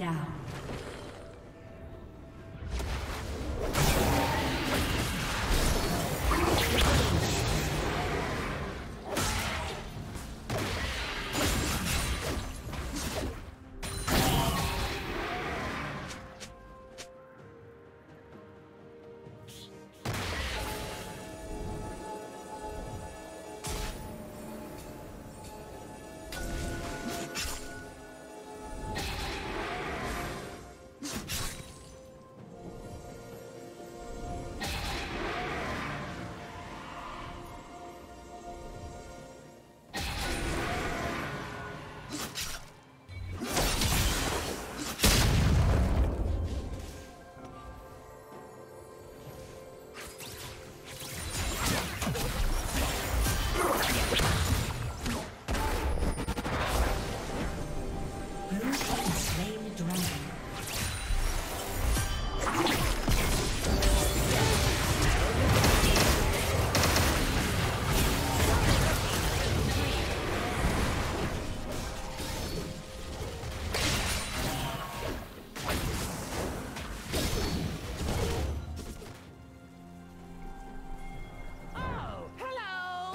down.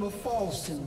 will fall soon.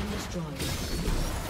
been destroyed.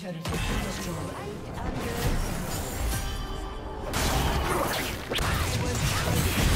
Turret has been destroyed. Red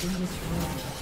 been destroyed.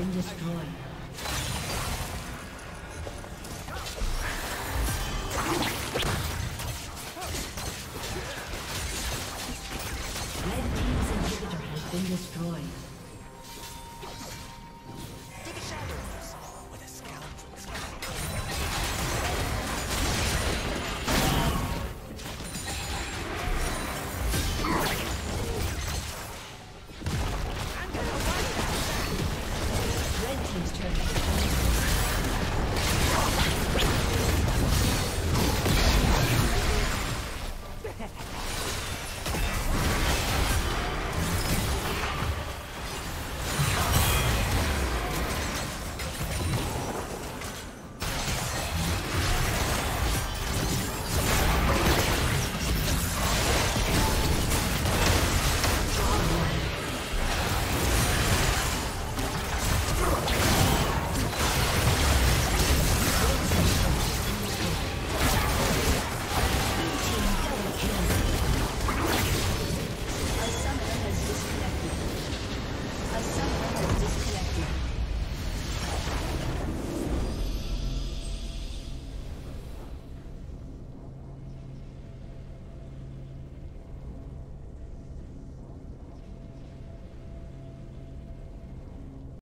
been destroyed.